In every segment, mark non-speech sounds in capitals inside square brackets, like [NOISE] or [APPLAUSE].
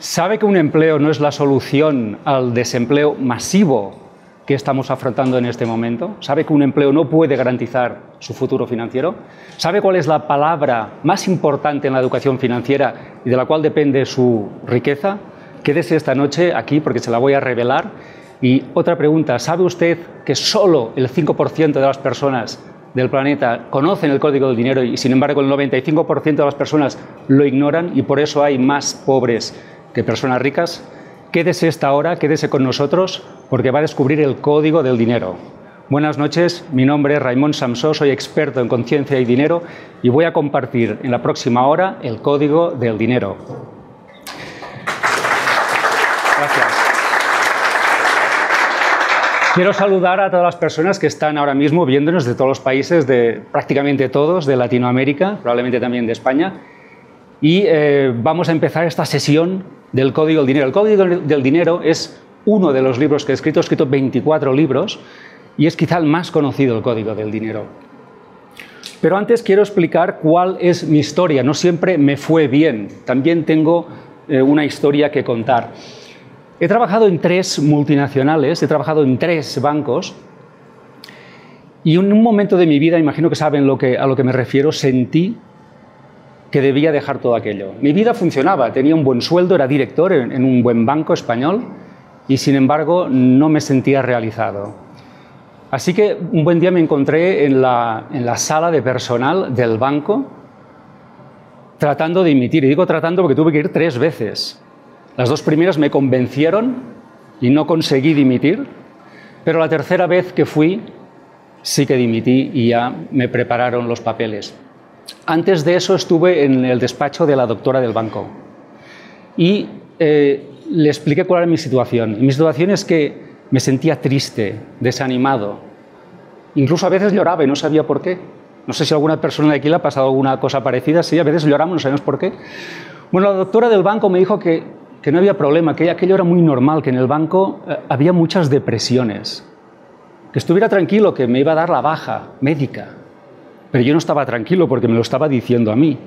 ¿Sabe que un empleo no es la solución al desempleo masivo que estamos afrontando en este momento? ¿Sabe que un empleo no puede garantizar su futuro financiero? ¿Sabe cuál es la palabra más importante en la educación financiera y de la cual depende su riqueza? Quédese esta noche aquí porque se la voy a revelar. Y otra pregunta, ¿sabe usted que solo el 5% de las personas del planeta conocen el código del dinero y sin embargo el 95% de las personas lo ignoran y por eso hay más pobres que personas ricas, quédese esta hora, quédese con nosotros, porque va a descubrir el código del dinero. Buenas noches, mi nombre es Raimón Samsó, soy experto en conciencia y dinero y voy a compartir en la próxima hora el código del dinero. Gracias. Quiero saludar a todas las personas que están ahora mismo viéndonos de todos los países, de prácticamente todos, de Latinoamérica, probablemente también de España. Y eh, vamos a empezar esta sesión del Código del Dinero. El Código del Dinero es uno de los libros que he escrito, he escrito 24 libros y es quizá el más conocido el Código del Dinero. Pero antes quiero explicar cuál es mi historia. No siempre me fue bien, también tengo eh, una historia que contar. He trabajado en tres multinacionales, he trabajado en tres bancos y en un momento de mi vida, imagino que saben lo que, a lo que me refiero, sentí que debía dejar todo aquello. Mi vida funcionaba, tenía un buen sueldo, era director en, un buen banco español y sin embargo no me sentía realizado. Así que un buen día me encontré en la, en la sala de personal del banco tratando de dimitir. Y digo tratando porque tuve que ir tres veces. Las dos primeras me convencieron y no conseguí dimitir, pero la tercera vez que fui sí que dimití y ya me prepararon los papeles. Antes de eso estuve en el despacho de la doctora del banco y eh, le expliqué cuál era mi situación. mi situación es que me sentía triste, desanimado. Incluso a veces lloraba y no sabía por qué. No sé si alguna persona de aquí le ha pasado alguna cosa parecida. Sí, a veces lloramos, no sabemos por qué. Bueno, la doctora del banco me dijo que, que no había problema, que aquello era muy normal, que en el banco eh, había muchas depresiones. Que estuviera tranquilo, que me iba a dar la baja médica. Pero yo no estaba tranquilo porque me lo estaba diciendo a mí.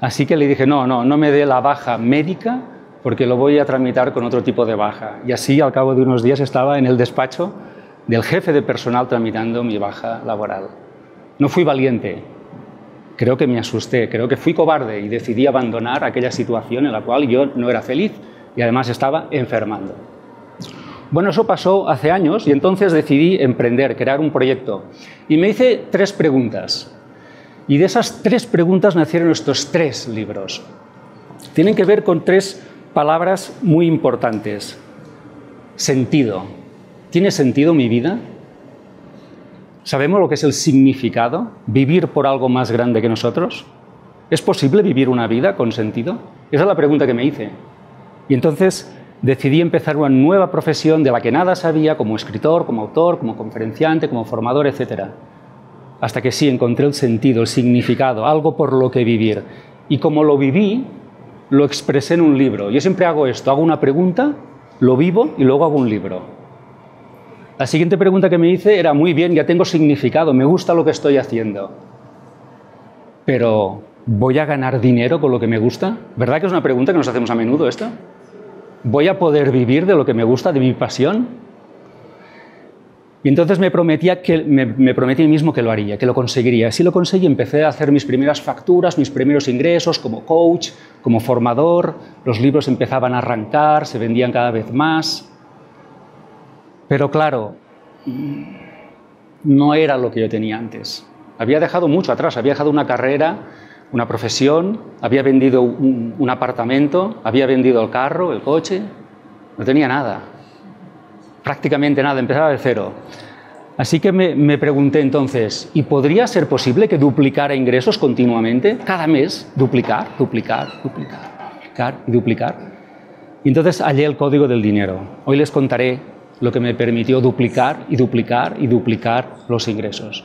Así que le dije, no, no, no me dé la baja médica porque lo voy a tramitar con otro tipo de baja. Y así, al cabo de unos días, estaba en el despacho del jefe de personal tramitando mi baja laboral. No fui valiente, creo que me asusté, creo que fui cobarde y decidí abandonar aquella situación en la cual yo no era feliz y además estaba enfermando. Bueno, eso pasó hace años y entonces decidí emprender, crear un proyecto. Y me hice tres preguntas. Y de esas tres preguntas nacieron estos tres libros. Tienen que ver con tres palabras muy importantes. Sentido. ¿Tiene sentido mi vida? ¿Sabemos lo que es el significado? ¿Vivir por algo más grande que nosotros? ¿Es posible vivir una vida con sentido? Esa es la pregunta que me hice. Y entonces decidí empezar una nueva profesión de la que nada sabía como escritor, como autor, como conferenciante, como formador, etc. Hasta que sí encontré el sentido, el significado, algo por lo que vivir. Y como lo viví, lo expresé en un libro. Yo siempre hago esto, hago una pregunta, lo vivo y luego hago un libro. La siguiente pregunta que me hice era, muy bien, ya tengo significado, me gusta lo que estoy haciendo. Pero, ¿voy a ganar dinero con lo que me gusta? ¿Verdad que es una pregunta que nos hacemos a menudo esta? ¿Voy a poder vivir de lo que me gusta, de mi pasión? Y entonces me, prometía que, me, prometí a mí mismo que lo haría, que lo conseguiría. Así lo conseguí, empecé a hacer mis primeras facturas, mis primeros ingresos como coach, como formador, los libros empezaban a arrancar, se vendían cada vez más. Pero claro, no era lo que yo tenía antes. Había dejado mucho atrás, había dejado una carrera una profesión, había vendido un, apartamento, había vendido el carro, el coche, no tenía nada, prácticamente nada, empezaba de cero. Así que me, me, pregunté entonces, ¿y podría ser posible que duplicara ingresos continuamente? Cada mes, duplicar, duplicar, duplicar, duplicar y duplicar. Y entonces hallé el código del dinero. Hoy les contaré lo que me permitió duplicar y duplicar y duplicar los ingresos.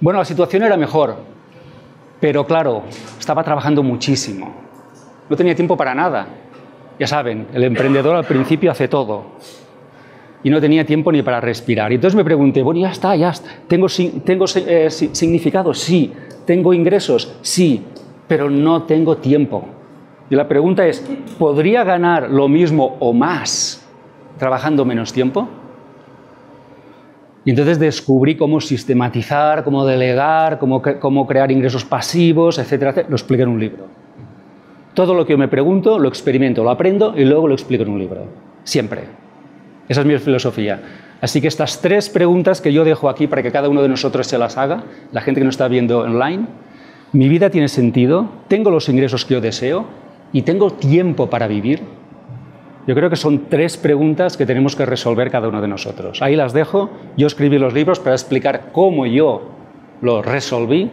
Bueno, la situación era mejor, pero claro, estaba trabajando muchísimo. No tenía tiempo para nada. Ya saben, el emprendedor al principio hace todo. Y no tenía tiempo ni para respirar. Y entonces me pregunté, bueno, ya está, ya está. ¿Tengo, eh, significado? Sí. ¿Tengo ingresos? Sí. Pero no tengo tiempo. Y la pregunta es, ¿podría ganar lo mismo o más trabajando menos tiempo? Y entonces descubrí cómo sistematizar, cómo delegar, cómo, cómo crear ingresos pasivos, etcétera. Lo expliqué en un libro. Todo lo que yo me pregunto, lo experimento, lo aprendo y luego lo explico en un libro. Siempre. Esa es mi filosofía. Así que estas tres preguntas que yo dejo aquí para que cada uno de nosotros se las haga, la gente que nos está viendo online, ¿mi vida tiene sentido? ¿Tengo los ingresos que yo deseo? ¿Y tengo tiempo para vivir? Yo creo que son tres preguntas que tenemos que resolver cada uno de nosotros. Ahí las dejo. Yo escribí los libros para explicar cómo yo lo resolví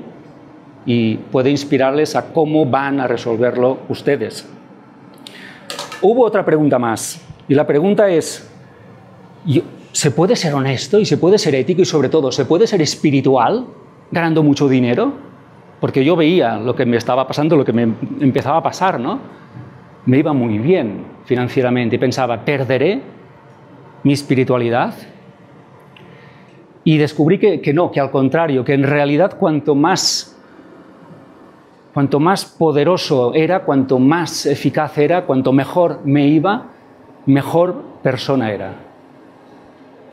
y puede inspirarles a cómo van a resolverlo ustedes. Hubo otra pregunta más y la pregunta es, ¿se puede ser honesto y se puede ser ético y sobre todo, ¿se puede ser espiritual ganando mucho dinero? Porque yo veía lo que me estaba pasando, lo que me empezaba a pasar, ¿no? Me iba muy bien financieramente y pensaba, ¿perderé mi espiritualidad? Y descubrí que, que no, que al contrario, que en realidad cuanto más cuanto más poderoso era, cuanto más eficaz era, cuanto mejor me iba, mejor persona era.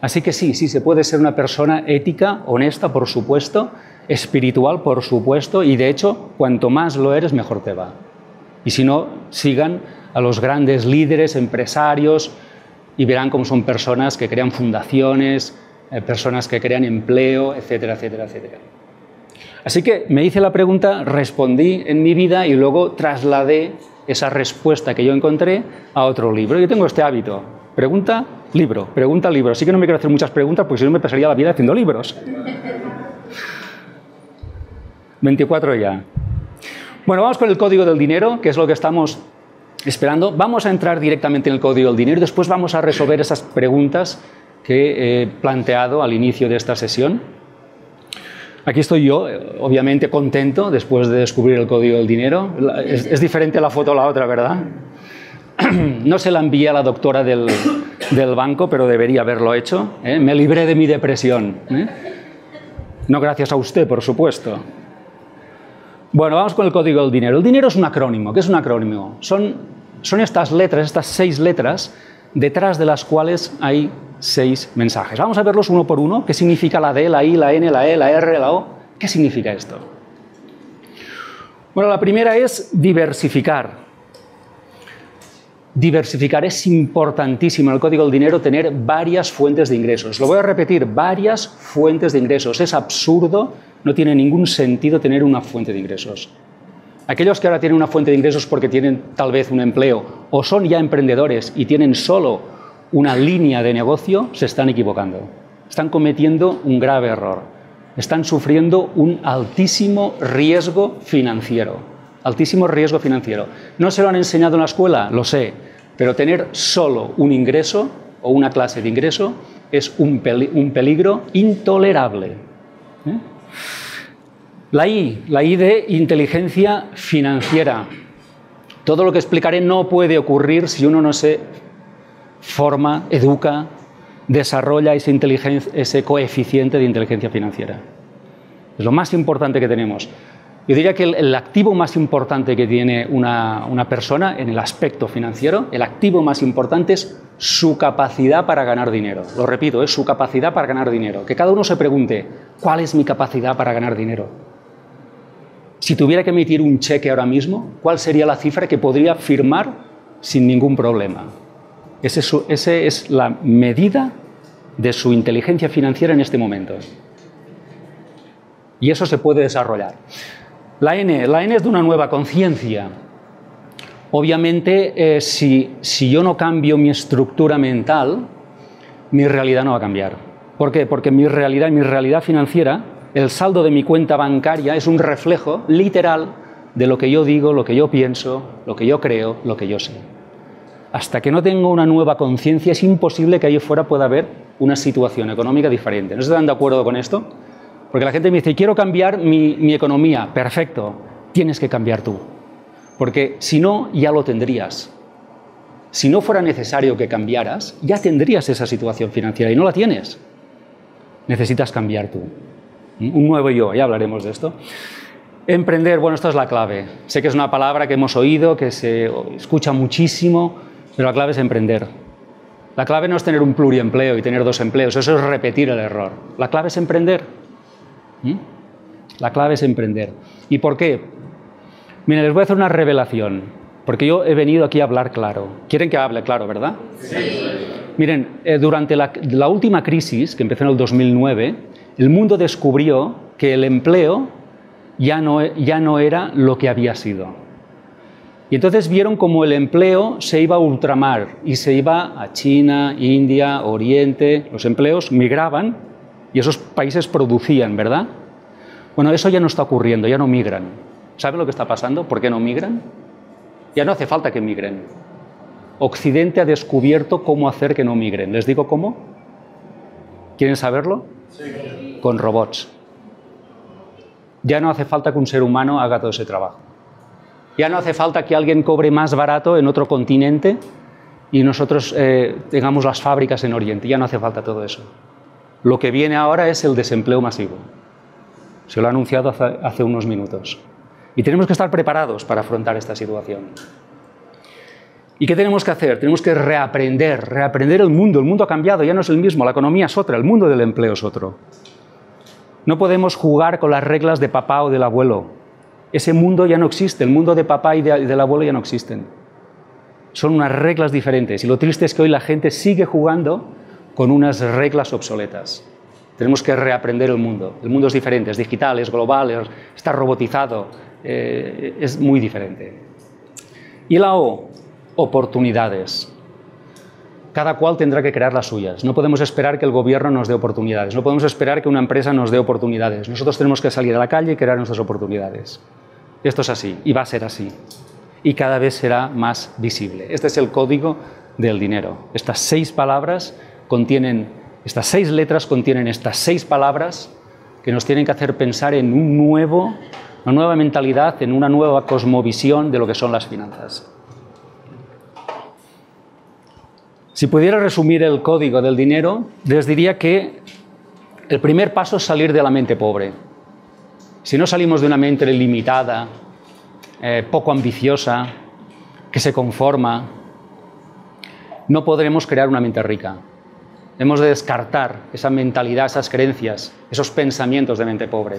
Así que sí, sí, se puede ser una persona ética, honesta, por supuesto, espiritual, por supuesto, y de hecho, cuanto más lo eres, mejor te va. Y si no, sigan a los grandes líderes, empresarios, y verán cómo son personas que crean fundaciones, eh, personas que crean empleo, etcétera, etcétera, etcétera. Así que me hice la pregunta, respondí en mi vida y luego trasladé esa respuesta que yo encontré a otro libro. Yo tengo este hábito, pregunta, libro, pregunta, libro. Así que no me quiero hacer muchas preguntas porque si no me pasaría la vida haciendo libros. [LAUGHS] 24 ya. Bueno, vamos con el código del dinero, que es lo que estamos esperando. Vamos a entrar directamente en el código del dinero y después vamos a resolver esas preguntas que he planteado al inicio de esta sesión. Aquí estoy yo, obviamente contento después de descubrir el código del dinero. Es, diferente la foto a la otra, ¿verdad? [CLEARS THROAT] No se la envié a la doctora del, banco, pero debería haberlo hecho. ¿eh? Me libré de mi depresión. ¿eh? No gracias a usted, por supuesto. Bueno, vamos con el código del dinero. El dinero es un acrónimo. ¿Qué es un acrónimo? Son, son estas letras, estas seis letras, detrás de las cuales hay seis mensajes. Vamos a verlos uno por uno. ¿Qué significa la D, la I, la N, la E, la R, la O? ¿Qué significa esto? Bueno, la primera es diversificar. Diversificar es importantísimo en el código del dinero tener varias fuentes de ingresos. Lo voy a repetir, varias fuentes de ingresos. Es absurdo, no tiene ningún sentido tener una fuente de ingresos. Aquellos que ahora tienen una fuente de ingresos porque tienen tal vez un empleo o son ya emprendedores y tienen solo una línea de negocio, se están equivocando. Están cometiendo un grave error. Están sufriendo un altísimo riesgo financiero. Altísimo riesgo financiero. ¿No se lo han enseñado en la escuela? Lo sé. Pero tener solo un ingreso o una clase de ingreso es un, peligro intolerable. ¿eh? La I, la I de inteligencia financiera. Todo lo que explicaré no puede ocurrir si uno no se forma, educa, desarrolla ese, ese coeficiente de inteligencia financiera. Es lo más importante que tenemos. Yo diría que el, activo más importante que tiene una, una, persona en el aspecto financiero, el activo más importante es su capacidad para ganar dinero. Lo repito, es su capacidad para ganar dinero. Que cada uno se pregunte, ¿cuál es mi capacidad para ganar dinero? Si tuviera que emitir un cheque ahora mismo, ¿cuál sería la cifra que podría firmar sin ningún problema? Esa es, la medida de su inteligencia financiera en este momento. Y eso se puede desarrollar. La N, la N es de una nueva conciencia. Obviamente, eh, si, yo no cambio mi estructura mental, mi realidad no va a cambiar. ¿Por qué? Porque mi realidad, mi realidad financiera, el saldo de mi cuenta bancaria es un reflejo literal de lo que yo digo, lo que yo pienso, lo que yo creo, lo que yo sé hasta que no tengo una nueva conciencia, es imposible que ahí fuera pueda haber una situación económica diferente. ¿No están de acuerdo con esto? Porque la gente me dice, quiero cambiar mi, economía. Perfecto, tienes que cambiar tú. Porque si no, ya lo tendrías. Si no fuera necesario que cambiaras, ya tendrías esa situación financiera y no la tienes. Necesitas cambiar tú. Un nuevo yo, ya hablaremos de esto. Emprender, bueno, esto es la clave. Sé que es una palabra que hemos oído, que se escucha muchísimo, pero la clave es emprender. La clave no es tener un pluriempleo y tener dos empleos, eso es repetir el error. La clave es emprender. ¿Mm? La clave es emprender. ¿Y por qué? Miren, les voy a hacer una revelación, porque yo he venido aquí a hablar claro. ¿Quieren que hable claro, verdad? Sí. Miren, eh, durante la, la última crisis, que empezó en el 2009, el mundo descubrió que el empleo ya no, ya no era lo que había sido. Y entonces vieron como el empleo se iba a ultramar y se iba a China, India, Oriente, los empleos migraban y esos países producían, ¿verdad? Bueno, eso ya no está ocurriendo, ya no migran. ¿Saben lo que está pasando? ¿Por qué no migran? Ya no hace falta que migren. Occidente ha descubierto cómo hacer que no migren. ¿Les digo cómo? ¿Quieren saberlo? Sí. Con robots ya no hace falta que un ser humano haga todo ese trabajo. Ya no hace falta que alguien cobre más barato en otro continente y nosotros eh, tengamos las fábricas en Oriente. Ya no hace falta todo eso. Lo que viene ahora es el desempleo masivo. Se lo ha anunciado hace, unos minutos. Y tenemos que estar preparados para afrontar esta situación. ¿Y qué tenemos que hacer? Tenemos que reaprender, reaprender el mundo. El mundo ha cambiado, ya no es el mismo, la economía es otra, el mundo del empleo es otro. No podemos jugar con las reglas de papá o del abuelo. Ese mundo ya no existe, el mundo de papá y, del abuelo ya no existen. Son unas reglas diferentes y lo triste es que hoy la gente sigue jugando con unas reglas obsoletas. Tenemos que reaprender el mundo. El mundo es diferente, es digital, es global, está robotizado, eh, es muy diferente. Y la O, oportunidades cada cual tendrá que crear las suyas. No podemos esperar que el gobierno nos dé oportunidades, no podemos esperar que una empresa nos dé oportunidades. Nosotros tenemos que salir a la calle y crear nuestras oportunidades. Esto es así y va a ser así. Y cada vez será más visible. Este es el código del dinero. Estas seis palabras contienen, estas seis letras contienen estas seis palabras que nos tienen que hacer pensar en un nuevo, una nueva mentalidad, en una nueva cosmovisión de lo que son las finanzas. Si pudiera resumir el código del dinero, les diría que el primer paso es salir de la mente pobre. Si no salimos de una mente limitada, eh, poco ambiciosa, que se conforma, no podremos crear una mente rica. Hemos de descartar esa mentalidad, esas creencias, esos pensamientos de mente pobre.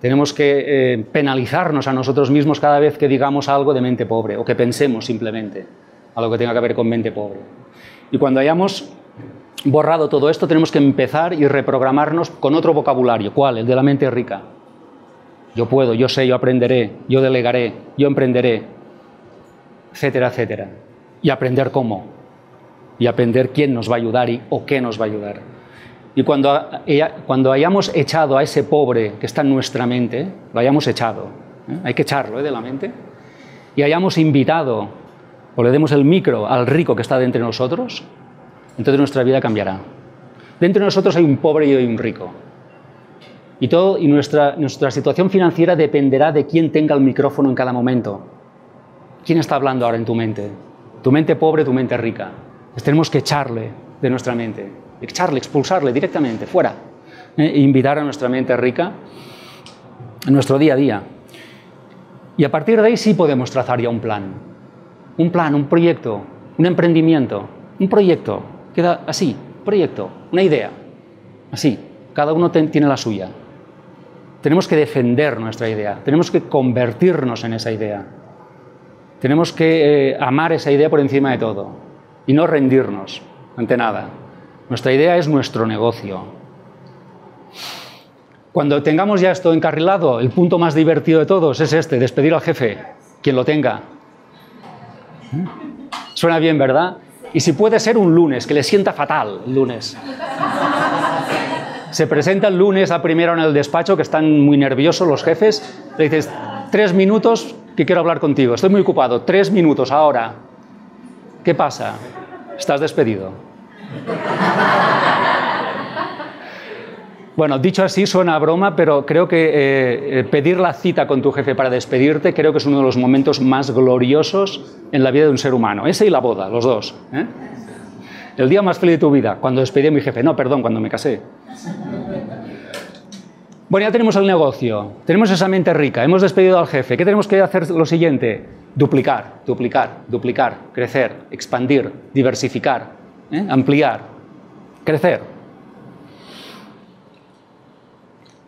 Tenemos que eh, penalizarnos a nosotros mismos cada vez que digamos algo de mente pobre o que pensemos simplemente a lo que tenga que ver con mente pobre. Y cuando hayamos borrado todo esto, tenemos que empezar y reprogramarnos con otro vocabulario. ¿Cuál? El de la mente rica. Yo puedo, yo sé, yo aprenderé, yo delegaré, yo emprenderé, etcétera, etcétera. Y aprender cómo. Y aprender quién nos va a ayudar y, o qué nos va a ayudar. Y cuando, cuando hayamos echado a ese pobre que está en nuestra mente, lo hayamos echado, ¿eh? hay que echarlo ¿eh? de la mente, y hayamos invitado o le demos el micro al rico que está dentro de nosotros, entonces nuestra vida cambiará. Dentro de nosotros hay un pobre y hay un rico. Y, todo, y nuestra, nuestra situación financiera dependerá de quién tenga el micrófono en cada momento. ¿Quién está hablando ahora en tu mente? Tu mente pobre, tu mente rica. Tenemos que echarle de nuestra mente, echarle, expulsarle directamente, fuera. ¿eh? E invitar a nuestra mente rica en nuestro día a día. Y a partir de ahí sí podemos trazar ya un plan un plan, un proyecto, un emprendimiento, un proyecto, queda así, proyecto, una idea, así, cada uno tiene la suya. Tenemos que defender nuestra idea, tenemos que convertirnos en esa idea, tenemos que eh, amar esa idea por encima de todo y no rendirnos ante nada. Nuestra idea es nuestro negocio. Cuando tengamos ya esto encarrilado, el punto más divertido de todos es este, despedir al jefe, quien lo tenga, Suena bien, ¿verdad? Y si puede ser un lunes, que le sienta fatal el lunes. Se presenta el lunes a primero en el despacho, que están muy nerviosos los jefes. Le dices, tres minutos que quiero hablar contigo. Estoy muy ocupado. Tres minutos ahora. ¿Qué pasa? Estás despedido. Bueno, dicho así suena a broma, pero creo que eh, eh, pedir la cita con tu jefe para despedirte creo que es uno de los momentos más gloriosos en la vida de un ser humano. Ese y la boda, los dos. ¿eh? El día más feliz de tu vida, cuando despedí a mi jefe. No, perdón, cuando me casé. Bueno, ya tenemos el negocio, tenemos esa mente rica, hemos despedido al jefe. ¿Qué tenemos que hacer lo siguiente? Duplicar, duplicar, duplicar, crecer, expandir, diversificar, ¿eh? ampliar, crecer.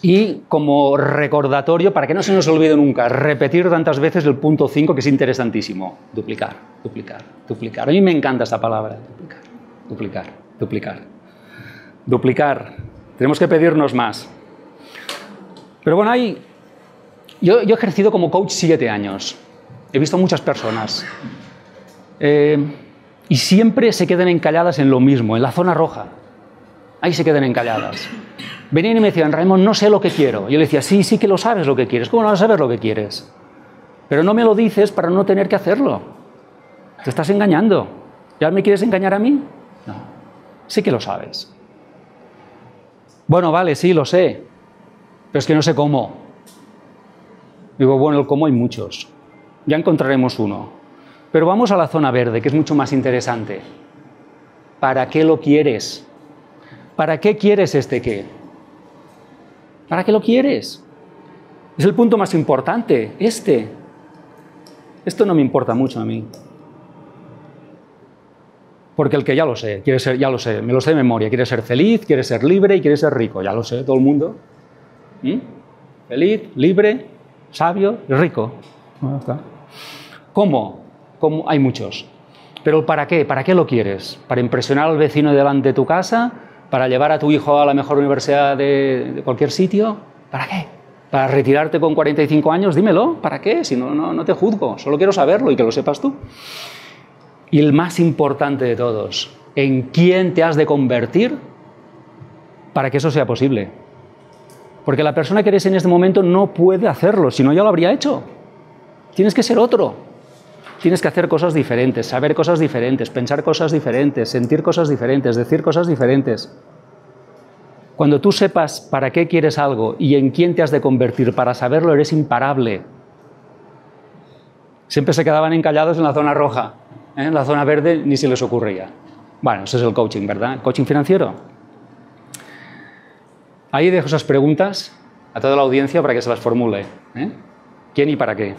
Y como recordatorio, para que no se nos olvide nunca, repetir tantas veces el punto 5 que es interesantísimo. Duplicar, duplicar, duplicar. A mí me encanta esta palabra, duplicar, duplicar, duplicar. Duplicar. Tenemos que pedirnos más. Pero bueno, hay... yo, he ejercido como coach siete años. He visto muchas personas. Eh, y siempre se quedan encalladas en lo mismo, en la zona roja. Ahí se quedan encalladas. Venían y me decían, Raymond, no sé lo que quiero. Yo le decía, sí, sí que lo sabes lo que quieres. ¿Cómo no saber lo que quieres? Pero no me lo dices para no tener que hacerlo. Te estás engañando. ¿Ya me quieres engañar a mí? No. Sí que lo sabes. Bueno, vale, sí, lo sé. Pero es que no sé cómo. Digo, bueno, el cómo hay muchos. Ya encontraremos uno. Pero vamos a la zona verde, que es mucho más interesante. ¿Para qué lo quieres? ¿Para qué quieres este qué? ¿Para qué lo quieres? Es el punto más importante, este. Esto no me importa mucho a mí. Porque el que ya lo sé, quiere ser, ya lo sé, me lo sé de memoria, quiere ser feliz, quiere ser libre y quiere ser rico, ya lo sé, todo el mundo. ¿Mm? Feliz, libre, sabio y rico. ¿Cómo? ¿Cómo? Hay muchos. Pero ¿para qué? ¿Para qué lo quieres? ¿Para impresionar al vecino delante de tu casa? ¿Para llevar a tu hijo a la mejor universidad de, cualquier sitio? ¿Para qué? ¿Para retirarte con 45 años? Dímelo, ¿para qué? Si no, no, no te juzgo, solo quiero saberlo y que lo sepas tú. Y el más importante de todos, ¿en quién te has de convertir para que eso sea posible? Porque la persona que eres en este momento no puede hacerlo, si no ya lo habría hecho. Tienes que ser otro. Tienes que hacer cosas diferentes, saber cosas diferentes, pensar cosas diferentes, sentir cosas diferentes, decir cosas diferentes. Cuando tú sepas para qué quieres algo y en quién te has de convertir para saberlo, eres imparable. Siempre se quedaban encallados en la zona roja, ¿eh? en la zona verde ni se les ocurría. Bueno, eso es el coaching, ¿verdad? ¿El coaching financiero. Ahí dejo esas preguntas a toda la audiencia para que se las formule. ¿eh? ¿Quién y para qué?